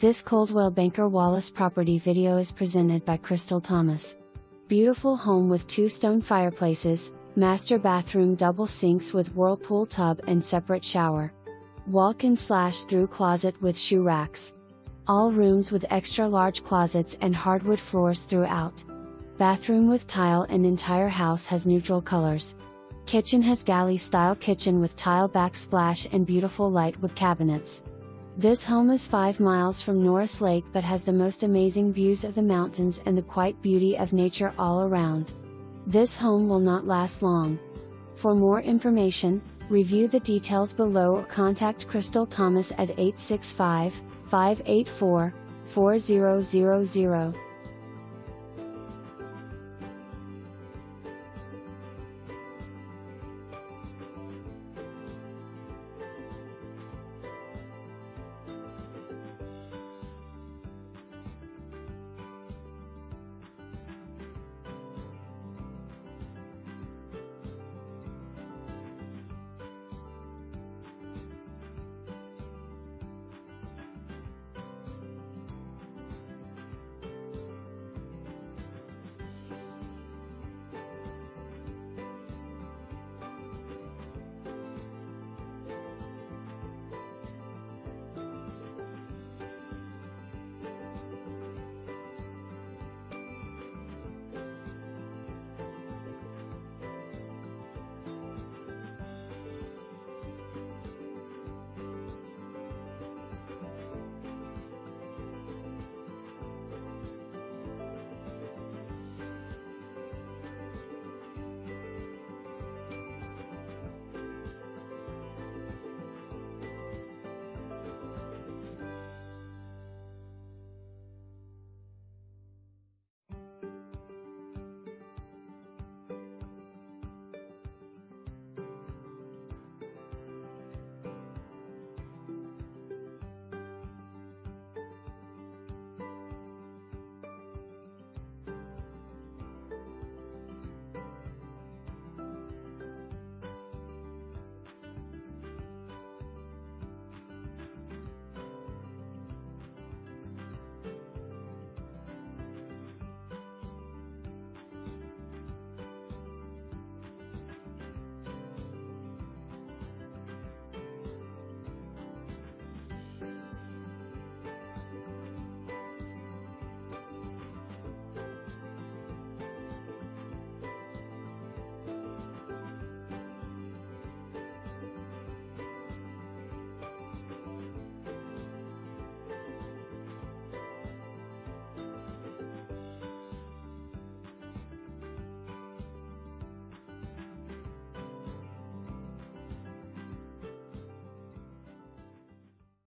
This Coldwell Banker Wallace property video is presented by Chrystal Thomas. Beautiful home with two stone fireplaces, master bathroom double sinks with whirlpool tub and separate shower. Walk-in slash through closet with shoe racks. All rooms with extra large closets and hardwood floors throughout. Bathroom with tile and entire house has neutral colors. Kitchen has galley style kitchen with tile backsplash and beautiful light wood cabinets. This home is 5 miles from Norris Lake but has the most amazing views of the mountains and the quiet beauty of nature all around. This home will not last long. For more information, review the details below or contact Chrystal Thomas at 865 584 4000.